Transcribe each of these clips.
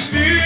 still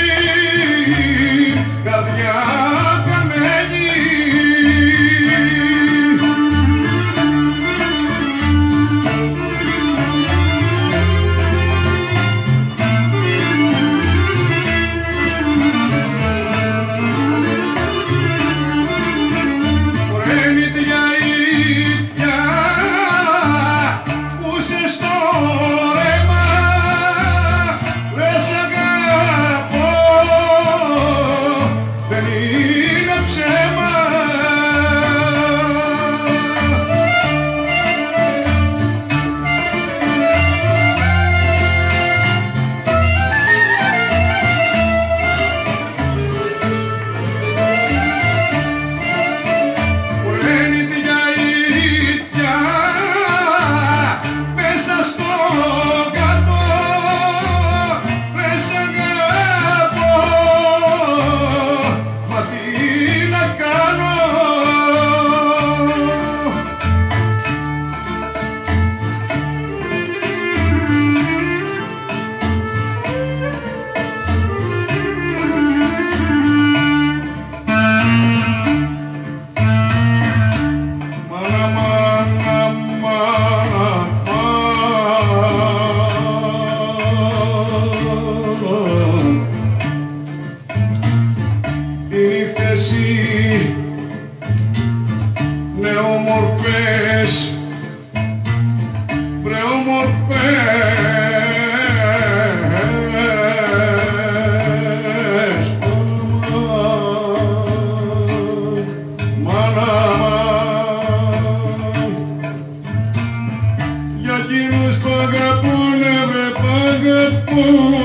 με ομορφές βρε ομορφές μάνα για εκείνους που αγαπούνε με που αγαπούν